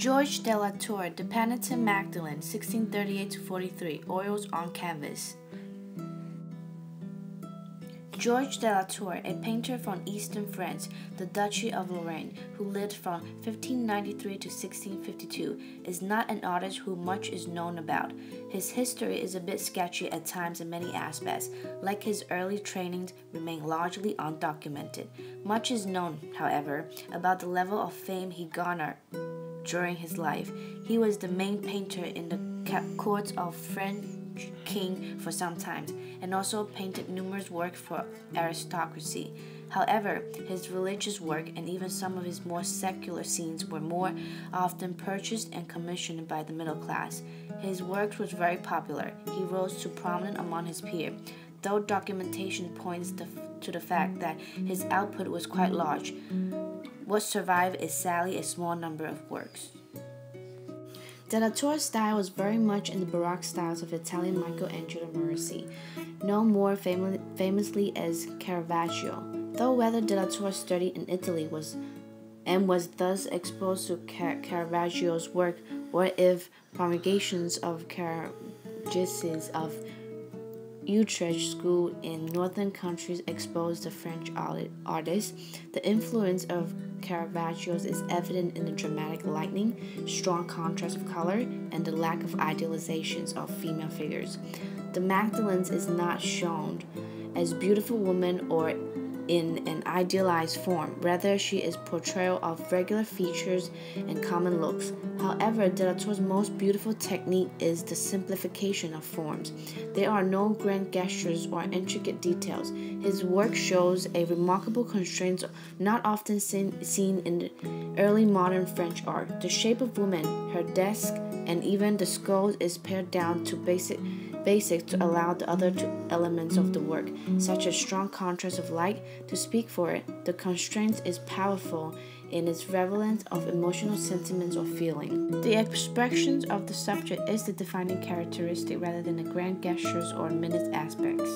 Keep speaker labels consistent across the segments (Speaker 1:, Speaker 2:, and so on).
Speaker 1: Georges de la Tour, The Penitent Magdalene, 1638 43, oils on canvas. Georges de la Tour, a painter from eastern France, the Duchy of Lorraine, who lived from 1593 to 1652, is not an artist who much is known about. His history is a bit sketchy at times in many aspects, like his early trainings remain largely undocumented. Much is known, however, about the level of fame he garnered during his life. He was the main painter in the courts of French king for some time, and also painted numerous works for aristocracy. However, his religious work and even some of his more secular scenes were more often purchased and commissioned by the middle class. His work was very popular. He rose to prominence among his peers, though documentation points to the fact that his output was quite large. What survived is sadly a small number of works. Della Torre's style was very much in the Baroque styles of Italian Michelangelo Merisi, known more fam- famously as Caravaggio. Though whether Della Torre studied in Italy was and was thus exposed to Car- Caravaggio's work, or if promulgations of Caragis's of Utrecht school in northern countries exposed the French artists, the influence of Caravaggio's is evident in the dramatic lighting, strong contrast of color, and the lack of idealizations of female figures. The Magdalens is not shown as beautiful woman or in an idealized form. Rather, she is portrayal of regular features and common looks. However, Torre's most beautiful technique is the simplification of forms. There are no grand gestures or intricate details. His work shows a remarkable constraint not often seen, seen in the early modern French art. The shape of woman, her desk, and even the skull is pared down to basic basic to allow the other two elements of the work, such as strong contrast of light, to speak for it. The constraint is powerful in its relevance of emotional sentiments or feeling. The expressions of the subject is the defining characteristic rather than the grand gestures or minute aspects.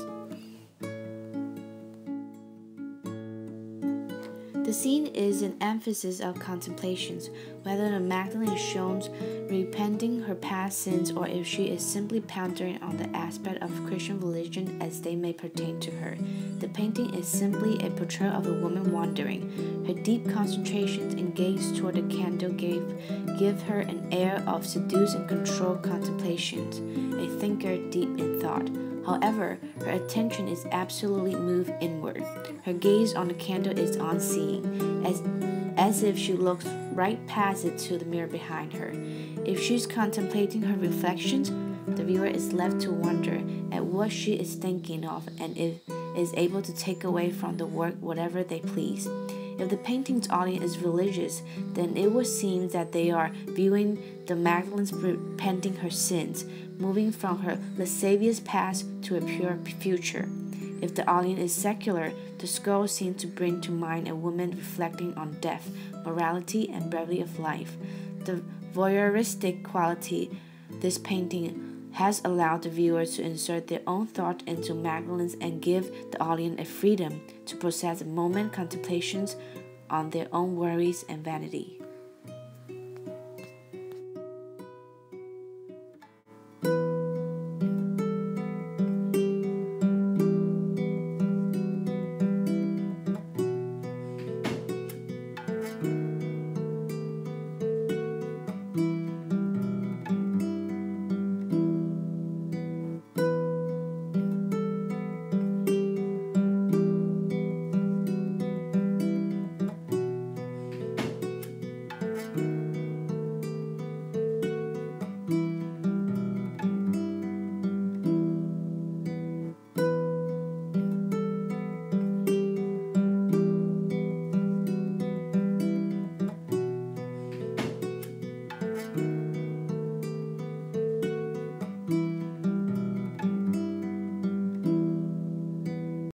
Speaker 1: The scene is an emphasis of contemplations, whether the Magdalene is shown repenting her past sins or if she is simply pondering on the aspect of Christian religion as they may pertain to her. The painting is simply a portrait of a woman wandering. Her deep concentrations and gaze toward the candle gave, give her an air of seduced and controlled contemplations, a thinker deep in thought. However, her attention is absolutely moved inward. Her gaze on the candle is unseeing, as, as if she looks right past it to the mirror behind her. If she's contemplating her reflections, the viewer is left to wonder at what she is thinking of and if is able to take away from the work whatever they please. If the painting's audience is religious, then it would seem that they are viewing the Magdalene's repenting her sins, moving from her lascivious past to a pure future. If the audience is secular, the skull seems to bring to mind a woman reflecting on death, morality, and brevity of life. The voyeuristic quality this painting has allowed the viewers to insert their own thought into Magdalene's and give the audience a freedom to process moment contemplations on their own worries and vanity.